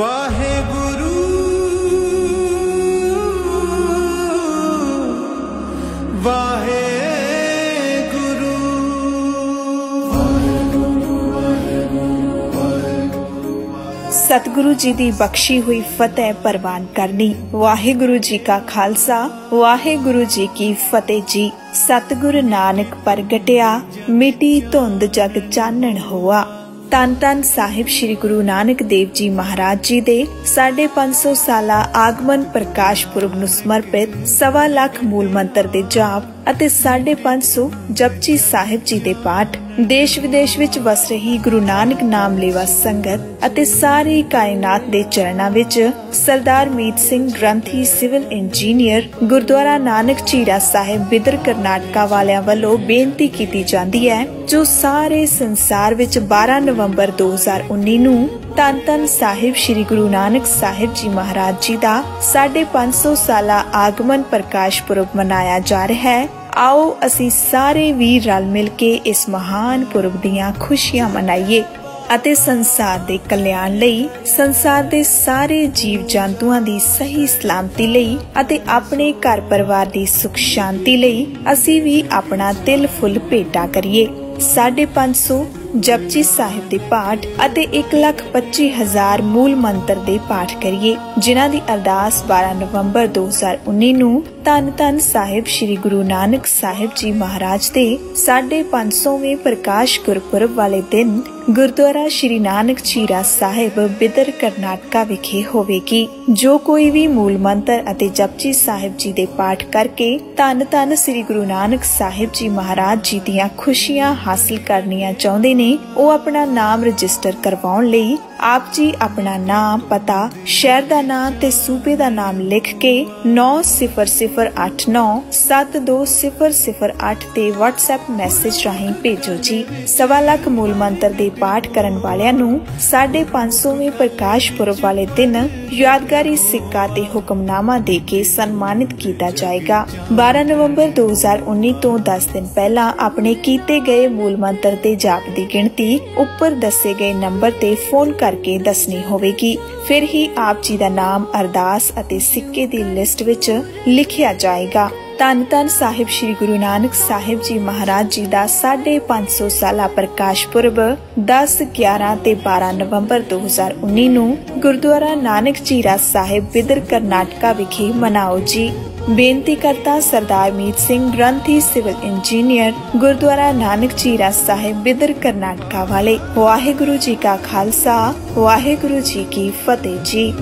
ਵਾਹਿਗੁਰੂ ਵਾਹਿਗੁਰੂ। ਸਤਿਗੁਰੂ ਜੀ ਦੀ ਬਖਸ਼ੀ ਹੋਈ ਫਤਿਹ ਪ੍ਰਵਾਨ ਕਰਨੀ। ਵਾਹਿਗੁਰੂ ਜੀ ਕਾ ਖਾਲਸਾ, ਵਾਹਿਗੁਰੂ ਜੀ ਕੀ ਫਤਿਹ ਜੀ। ਸਤਿਗੁਰ ਨਾਨਕ ਪ੍ਰਗਟਿਆ, ਮਿਟੀ ਧੁੰਦ ਜਗ ਚਾਨਣ ਹੋਆ। ਤਨ ਤਨ ਸਾਹਿਬ ਸ੍ਰੀ ਗੁਰੂ ਨਾਨਕ ਦੇਵ ਜੀ ਮਹਾਰਾਜ ਜੀ ਦੇ 550 ਸਾਲਾ ਆਗਮਨ ਪ੍ਰਕਾਸ਼ ਪੁਰਬ ਨੂੰ ਸਮਰਪਿਤ ਸਵਾ ਲੱਖ ਮੂਲ ਮੰਤਰ ਦੇ ਜਾਪ ਅਤੇ 550 ਜਪਜੀ ਸਾਹਿਬ ਜੀ ਦੇ ਪਾਠ ਦੇਸ਼ ਵਿਦੇਸ਼ ਵਿੱਚ ਵਸ ਰਹੀ ਗੁਰੂ ਨਾਨਕ ਨਾਮ ਲੇਵਾ ਸੰਗਤ ਅਤੇ ਸਾਰੀ ਕਾਇਨਾਤ ਦੇ ਚਰਨਾਂ ਵਿੱਚ ਸਰਦਾਰ ਮੀਤ ਸਿੰਘ ਗ੍ਰੰਥੀ ਸਿਵਲ ਇੰਜੀਨੀਅਰ ਗੁਰਦੁਆਰਾ ਨਾਨਕ ਚੀਰਾ ਸਾਹਿਬ ਬਿਦਰ ਕਰਨਾਟਕਾ ਵਾਲਿਆਂ ਵੱਲੋਂ ਬੇਨਤੀ ਕੀਤੀ ਜਾਂਦੀ ਹੈ, ਜੋ ਸਾਰੇ ਸੰਸਾਰ ਵਿੱਚ 12 ਨਵੰਬਰ 2019 ਨੂੰ ਤਨ ਤਨ ਸਾਹਿਬ ਸ੍ਰੀ ਗੁਰੂ ਨਾਨਕ ਸਾਹਿਬ ਜੀ ਮਹਾਰਾਜ ਜੀ ਦਾ 550 ਸਾਲਾ ਆਗਮਨ ਪ੍ਰਕਾਸ਼ ਪੁਰਬ ਮਨਾਇਆ ਜਾ ਰਿਹਾ ਹੈ। ਆਓ ਅਸੀਂ ਸਾਰੇ ਵੀਰ ਰਲ ਮਿਲ ਕੇ ਇਸ ਮਹਾਨ ਪੁਰਬ ਦੀਆਂ ਖੁਸ਼ੀਆਂ ਮਨਾਈਏ ਅਤੇ ਸੰਸਾਰ ਦੇ ਕਲਿਆਣ ਲਈ, ਸੰਸਾਰ ਦੇ ਸਾਰੇ ਜੀਵ ਜੰਤੂਆਂ ਦੀ ਸਹੀ ਸਲਾਮਤੀ ਲਈ ਅਤੇ ਆਪਣੇ ਘਰ ਪਰਿਵਾਰ ਦੀ ਸੁਖ ਸ਼ਾਂਤੀ ਲਈ ਅਸੀਂ ਵੀ ਆਪਣਾ ਦਿਲ ਫੁੱਲ ਭੇਟਾ ਕਰੀਏ। 550 ਜਪਜੀ ਸਾਹਿਬ ਦੇ ਪਾਠ ਅਤੇ 125000 ਮੂਲ ਮੰਤਰ ਦੇ ਪਾਠ ਕਰੀਏ, ਜਿਨ੍ਹਾਂ ਦੀ ਅਰਦਾਸ 12 ਨਵੰਬਰ 2019 ਨੂੰ ਧੰਨ ਧੰਨ ਸਾਹਿਬ ਸ੍ਰੀ ਗੁਰੂ ਨਾਨਕ ਸਾਹਿਬ ਜੀ ਮਹਾਰਾਜ ਦੇ 550ਵੇਂ ਪ੍ਰਕਾਸ਼ ਗੁਰਪੁਰਬ ਵਾਲੇ ਦਿਨ ਗੁਰਦੁਆਰਾ ਸ਼੍ਰੀ ਨਾਨਕ ਚੀਰਾ ਸਾਹਿਬ ਬਿਦਰ ਕਰਨਾਟਕਾ ਵਿਖੇ ਹੋਵੇਗੀ। ਜੋ ਕੋਈ ਵੀ ਮੂਲ ਮੰਤਰ ਅਤੇ ਜਪਜੀ ਸਾਹਿਬ ਜੀ ਦੇ ਪਾਠ ਕਰਕੇ ਧੰਨ ਧੰਨ ਸ੍ਰੀ ਗੁਰੂ ਨਾਨਕ ਸਾਹਿਬ ਜੀ ਮਹਾਰਾਜ ਜੀ ਦੀਆਂ ਖੁਸ਼ੀਆਂ ਹਾਸਲ ਕਰਨੀਆਂ ਚਾਹੁੰਦੇ ਨੇ, ਉਹ ਆਪਣਾ ਨਾਮ ਰਜਿਸਟਰ ਕਰਵਾਉਣ ਲਈ ਆਪ ਜੀ ਆਪਣਾ ਨਾਮ, ਪਤਾ, ਸ਼ਹਿਰ ਦਾ ਨਾਮ ਤੇ ਸੂਬੇ ਦਾ ਨਾਮ ਲਿਖ ਕੇ 9008972008 ਤੇ WhatsApp ਮੈਸੇਜ ਰਾਹੀਂ ਭੇਜੋ ਜੀ। ਸਵਾ ਲੱਖ ਮੂਲ ਮੰਤਰ ਦੇ ਪਾਠ ਕਰਨ ਵਾਲਿਆਂ ਨੂੰ 550ਵੇਂ ਪ੍ਰਕਾਸ਼ ਪੁਰਬ ਵਾਲੇ ਦਿਨ ਯਾਦਗਾਰੀ ਸਿੱਕਾ ਤੇ ਹੁਕਮਨਾਮਾ ਦੇ ਕੇ ਸਨਮਾਨਿਤ ਕੀਤਾ ਜਾਏਗਾ। 12 ਨਵੰਬਰ 2019 ਤੋਂ 10 ਦਿਨ ਪਹਿਲਾਂ ਆਪਣੇ ਕੀਤੇ ਗਏ ਮੂਲ ਮੰਤਰ ਤੇ ਜਾਪ ਦੀ ਗਿਣਤੀ ਉੱਪਰ ਦੱਸੇ ਗਏ ਨੰਬਰ ਤੇ ਫੋਨ ਕਰਕੇ ਦੱਸਣੀ ਹੋਵੇਗੀ। ਫਿਰ ਹੀ ਆਪ ਜੀ ਦਾ ਨਾਮ ਅਰਦਾਸ ਅਤੇ ਸਿੱਕੇ ਦੀ ਲਿਸਟ ਵਿੱਚ ਲਿਖਿਆ ਜਾਏਗਾ। ਧੰਨ ਧੰਨ ਸਾਹਿਬ ਸ੍ਰੀ ਗੁਰੂ ਨਾਨਕ ਸਾਹਿਬ ਜੀ ਮਹਾਰਾਜ ਜੀ ਦਾ 550 ਸਾਲਾ ਪ੍ਰਕਾਸ਼ ਪੁਰਬ 10 11 ਤੇ 12 ਨਵੰਬਰ 2019 ਨੂੰ ਗੁਰਦੁਆਰਾ ਨਾਨਕ ਚੀਰਾ ਸਾਹਿਬ ਬਿਦਰ ਕਰਨਾਟਕਾ ਵਿਖੇ ਮਨਾਓ ਜੀ। ਬੇਨਤੀ ਕਰਤਾ ਸਰਦਾਰ ਮੀਤ ਸਿੰਘ ਗ੍ਰੰਥੀ ਸਿਵਲ ਇੰਜੀਨੀਅਰ ਗੁਰਦੁਆਰਾ ਨਾਨਕ ਜੀਰਾ ਸਾਹਿਬ ਬਿਦਰ ਕਰਨਾਟਕਾ ਵਾਲੇ। ਵਾਹਿਗੁਰੂ ਜੀ ਕਾ ਖਾਲਸਾ, ਵਾਹਿਗੁਰੂ ਜੀ ਕੀ ਫਤਿਹ ਜੀ।